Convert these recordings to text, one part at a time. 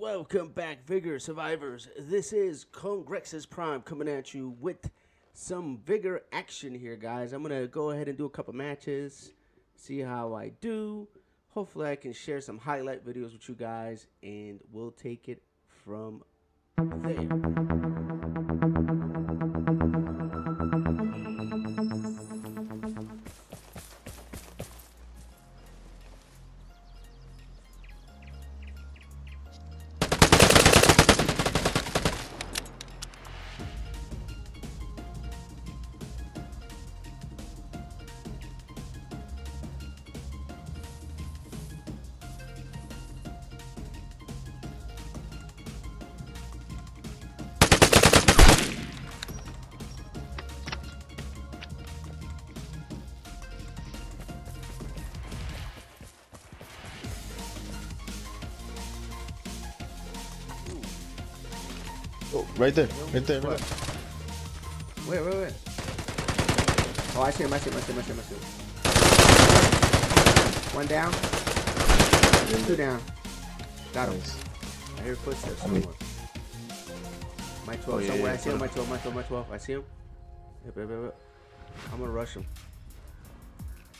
Welcome back, Vigor Survivors. This is Congrexes Prime coming at you with some Vigor action here, guys. I'm going to go ahead and do a couple matches, see how I do. Hopefully, I can share some highlight videos with you guys, and we'll take it from there. Oh, right there, right there. Right. Wait, wait, wait. Oh, I see him, I see him, I see him, I see him, I see him. One down. Two down. Got him. Nice. I hear footsteps I mean- somewhere. My 12 Oh, yeah, somewhere. yeah, I see him, my 12, my 12, my 12. I see him. Yep, yep, yep, yep. I'm gonna rush him.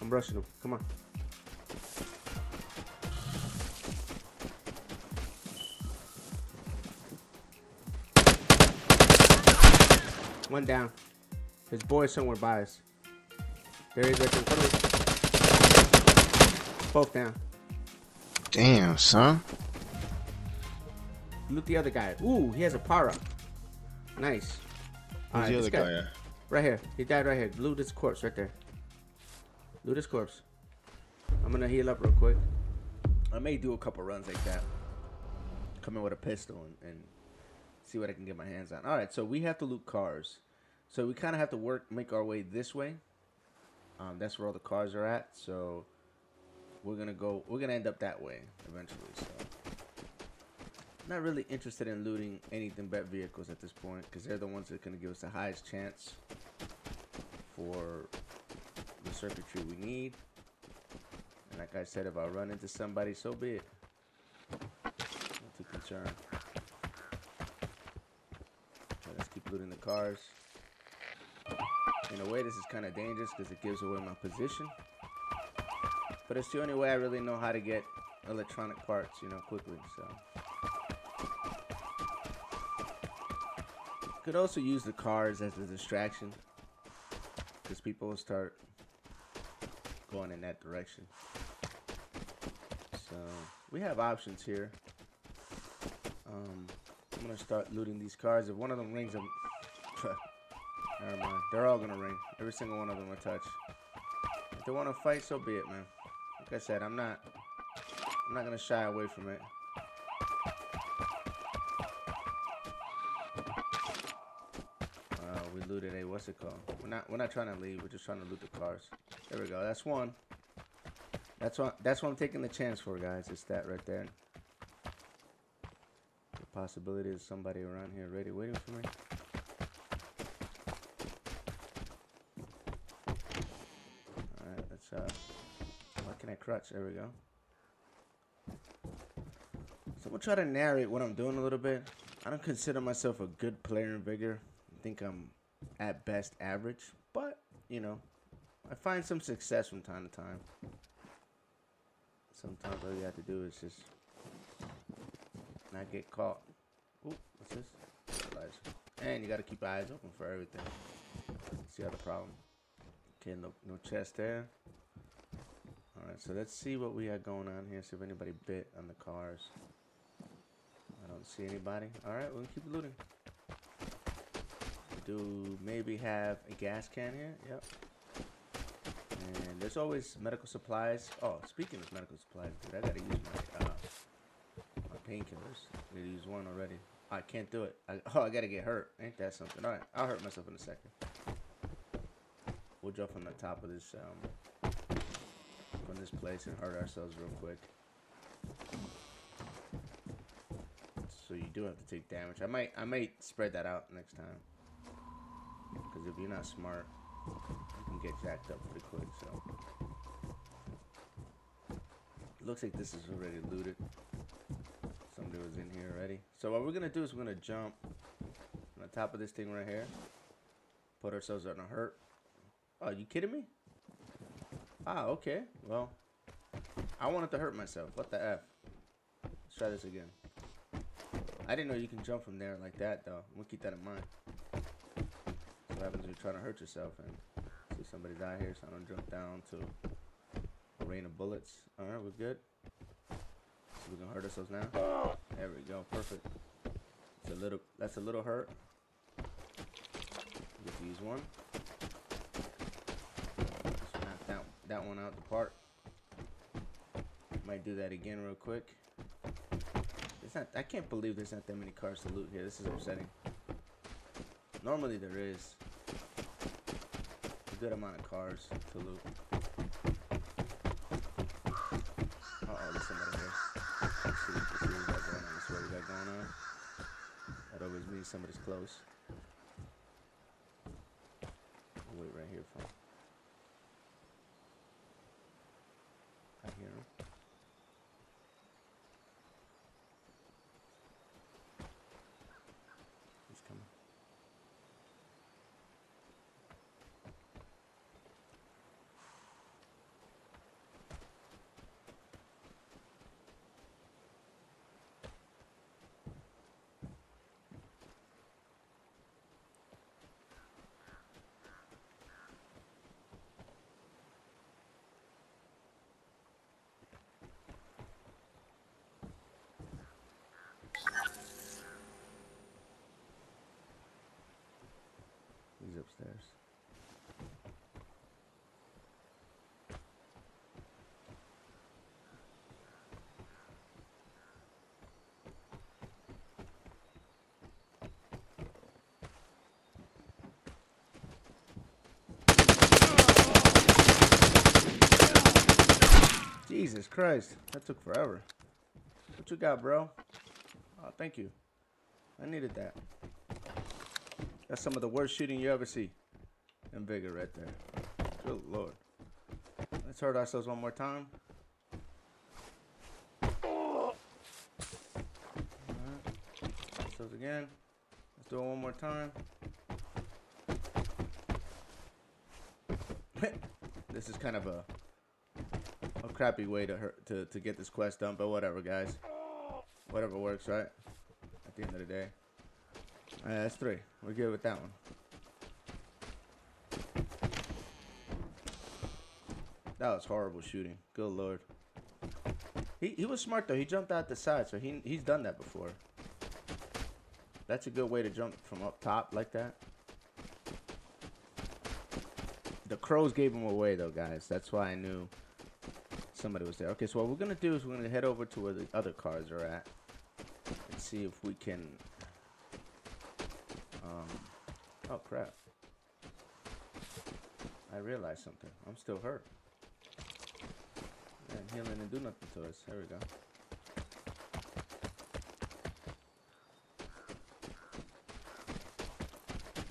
I'm rushing him. Come on. One down. His boy's somewhere by us. There he is right there in front of me. Both down. Damn, son. Loot the other guy. Ooh, he has a para. Nice. Who's Alright, the other guy? at? Right here. He died right here. Loot his corpse right there. Loot his corpse. I'm gonna heal up real quick. I may do a couple runs like that. Come in with a pistol and, and see what I can get my hands on. Alright, so we have to loot cars. So we kind of have to work, make our way this way. Um, that's where all the cars are at. So we're gonna go. We're gonna end up that way eventually. So not really interested in looting anything but vehicles at this point because they're the ones that are to give us the highest chance for the circuitry we need. And like I said, if I run into somebody, so be it. Not too concerned. Let's keep looting the cars. In a way, this is kind of dangerous because it gives away my position. But it's the only way I really know how to get electronic parts, you know, quickly. So. Could also use the cars as a distraction. Because people will start going in that direction. So, we have options here. Um, I'm going to start looting these cars. If one of them rings, I'm... Never mind. They're all to ring. Every single one of them I touch. If they want to fight, so be it, man. Like I said, I'm not... I'm not to shy away from it. Uh, we looted a what's it called? We're not we're not trying to leave. We're just trying to loot the cars. There we go. That's one. That's what that's what I'm taking the chance for, guys. It's that right there. The possibility is somebody around here ready, waiting for me. All right, let's uh. Why can I crutch? There we go. So I'm gonna try to narrate what I'm doing a little bit. I don't consider myself a good player in Vigor. I think I'm at best average, but you know, I find some success from time to time. Sometimes all you have to do is just not get caught. Ooh, what's this? And you gotta keep eyes open for everything. See how the problem. Okay, no no chest there. Alright, so let's see what we got going on here. See if anybody bit on the cars. I don't see anybody. Alright, we'll keep looting. We do maybe have a gas can here. Yep. And there's always medical supplies. Oh, speaking of medical supplies, dude, I gotta use my uh, my painkillers. I gotta use one already. I can't do it. I, oh, I gotta get hurt. Ain't that something? All right, I'll hurt myself in a second. We'll jump on the top of this um from this place and hurt ourselves real quick. So you do have to take damage. I might I might spread that out next time. Because if you're not smart, you can get jacked up pretty quick. So looks like this is already looted. Some somebody was in here already. So what we're gonna do is we're gonna jump on the top of this thing right here. Put ourselves on a hurt. Oh, you kidding me? Ah, okay. Well, I wanted to hurt myself. What the f? Let's try this again. I didn't know you can jump from there like that, though. We'll keep that in mind. What happens when you're trying to hurt yourself and see somebody die here, so I don't jump down to a rain of bullets. All right, we're good. So we can hurt ourselves now. There we go. Perfect. It's a little. That's a little hurt. Get to use one. Just knock that one out the park. Might do that again real quick. It's not. I can't believe there's not that many cars to loot here. This is upsetting. Normally there is a good amount of cars to loot. Uh oh, there's somebody here. Let's see, let's see what we got going on. See what we got going on. That always means somebody's close. I'll wait right here for him. I hear him. He's coming. He's upstairs. Jesus Christ, that took forever. What you got, bro? Oh, thank you. I needed that. That's some of the worst shooting you ever see. And bigger right there. Good lord. Let's hurt ourselves one more time. Alright. Ourselves again. Let's do it one more time. this is kind of a crappy way to hurt to, to get this quest done, but whatever guys. Whatever works, right? At the end of the day. Alright, that's three. We're good with that one. That was horrible shooting. Good lord. He he was smart though. He jumped out the side, so he he's done that before. That's a good way to jump from up top like that. The crows gave him away though, guys. That's why I knew somebody was there. Okay, so what we're gonna do is we're gonna head over to where the other cars are at and see if we can um, oh crap. I realized something. I'm still hurt. Man, healing didn't do nothing to us. There we go.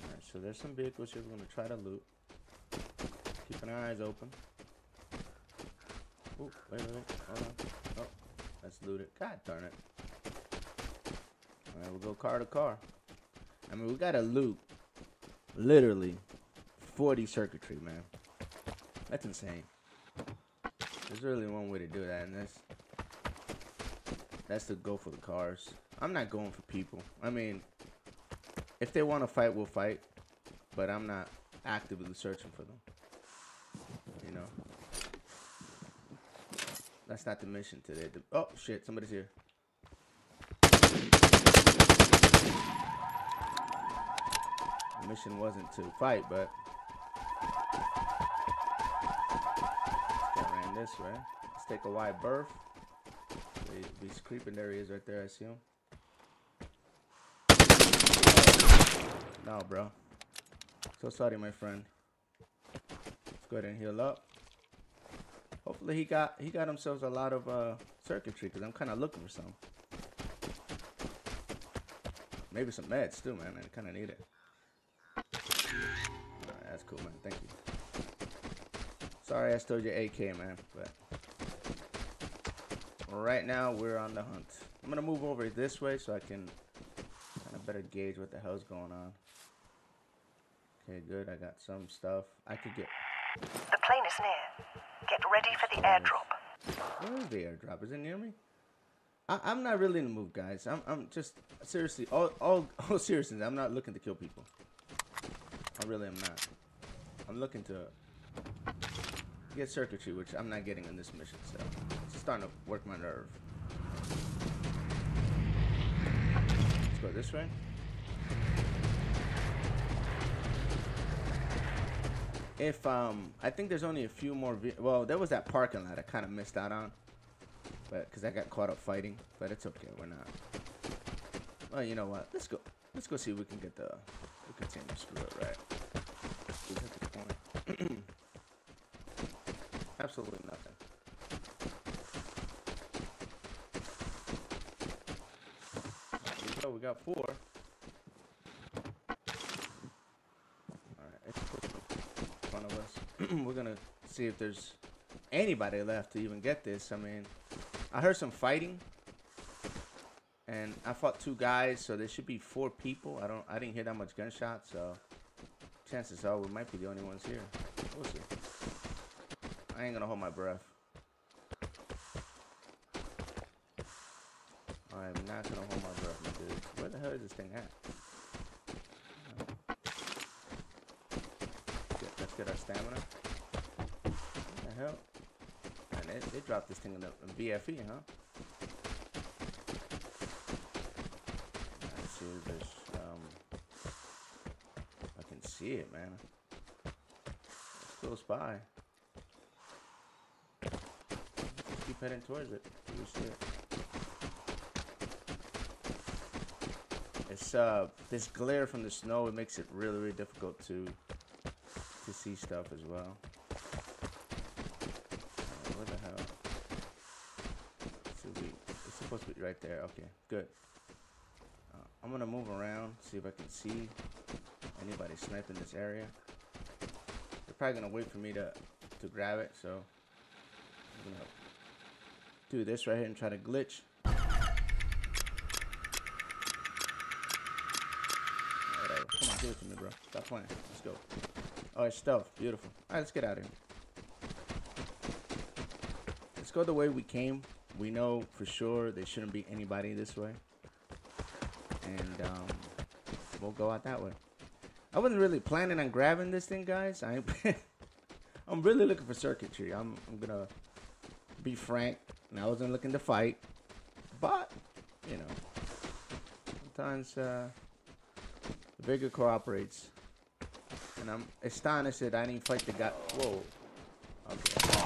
Alright, so there's some vehicles here we're gonna try to loot. Keeping our eyes open. Oh, wait, a minute. Hold on. Oh, let's loot it. God darn it. Alright, we'll go car to car. I mean, we gotta loot literally 40 circuitry, man. That's insane. There's really one way to do that, and that's that's to go for the cars. I'm not going for people. I mean, if they want to fight, we'll fight, but I'm not actively searching for them. You know, that's not the mission today. The- oh shit, somebody's here. The mission wasn't to fight, but Got ran this way. Let's take a wide berth. He- He's creeping. There he is, right there. I see him. No, bro. So sorry, my friend. Let's go ahead and heal up. Hopefully he got he got himself a lot of uh, circuitry because I'm kind of looking for some. Maybe some meds too, man. I kind of need it. Alright, that's cool, man. Thank you. Sorry I stole your AK, man. But right now we're on the hunt. I'm gonna move over this way so I can kind of better gauge what the hell's going on. Okay, good. I got some stuff. I could get. The plane is near. Get ready for the airdrop. Where is the airdrop? Is it near me? I, I'm not really in the mood, guys. I'm, I'm just seriously, all, all, all seriousness. I'm not looking to kill people. I really am not. I'm looking to get circuitry, which I'm not getting in this mission. So it's starting to work my nerve. Let's go this way. If um, I think there's only a few more. Well, there was that parking lot I kind of missed out on, but because I got caught up fighting. But it's okay. We're not. Well, you know what? Let's go. Let's go see if we can get the the container screw it right. Absolutely nothing. Here we go. We got four. Alright, it's pushing in front of us. We're gonna see if there's anybody left to even get this. I mean, I heard some fighting, and I fought two guys, so there should be four people. I don't, I didn't hear that much gunshots, so chances are we might be the only ones here. We'll see. I ain't gonna hold my breath. I'm not gonna hold my breath, dude. Where the hell is this thing at? Let's get our stamina. Man, they, they dropped this thing in the in BFE, huh? Let's see there's, um, I can see it, man. It's close by. Just keep heading towards it. We see it. It's uh this glare from the snow. It makes it really really difficult to to see stuff as well. Uh, what the hell? So we it's supposed to be right there. Okay, good. Uh, I'm gonna move around, see if I can see anybody sniping this area. They're probably gonna wait for me to to grab it, so I'm gonna do this right here and try to glitch. Whatever. Come on, give it to me, bro. Stop playing. Let's go. Oh, it's stealth. Beautiful. All right, let's get out of here. Let's go the way we came. We know for sure there shouldn't be anybody this way. And um, we'll go out that way. I wasn't really planning on grabbing this thing, guys. I, I'm really looking for circuitry. I'm, I'm gonna be frank. And I wasn't looking to fight, but you know, sometimes uh, the Vigor cooperates. And I'm astonished that I didn't fight the guy. Whoa. Okay.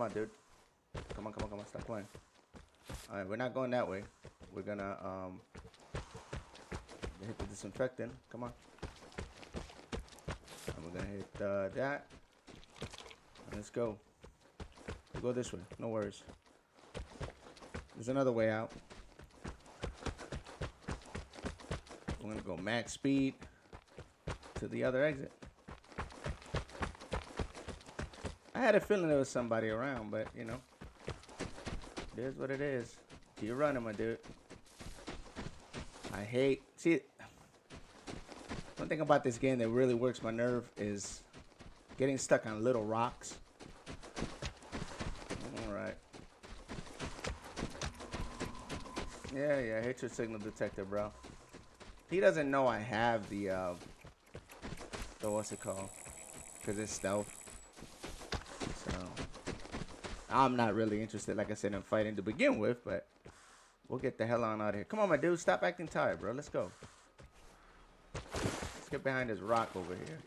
Come on, dude. Come on, come on, come on. Stop playing. All right, we're not going that way. We're gonna um hit the disinfectant. Come on. And we're gonna hit uh, that. And let's go. We'll go this way. No worries. There's another way out. We're gonna go max speed to the other exit. I had a feeling there was somebody around, but you know, it is what it is. Keep running, my dude. I hate see. One thing about this game that really works my nerve is getting stuck on little rocks. All right. Yeah, yeah. Hit your signal detector, bro. He doesn't know I have the uh, the what's it called? Cause it's stealth. I'm not really interested, like I said, in fighting to begin with, but we'll get the hell on out of here. Come on, my dude, stop acting tired, bro. Let's go. Let's get behind this rock over here.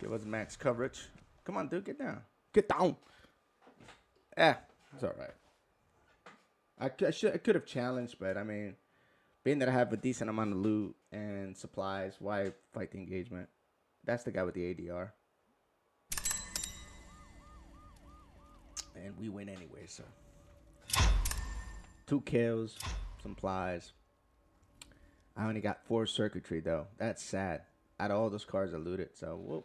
Give us max coverage. Come on, dude, get down. Get down. Eh, it's all right. I, I should I could have challenged, but I mean, being that I have a decent amount of loot and supplies, why fight the engagement? That's the guy with the ADR. And we win anyway, so. Two kills, some plies. I only got four circuitry though. That's sad. Out of all those cars I looted, so we'll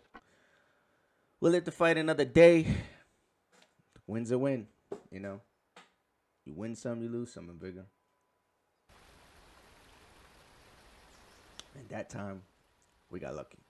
we'll live to fight another day. win's a win. You know, you win some, you lose some, and Vigor. And that time, we got lucky.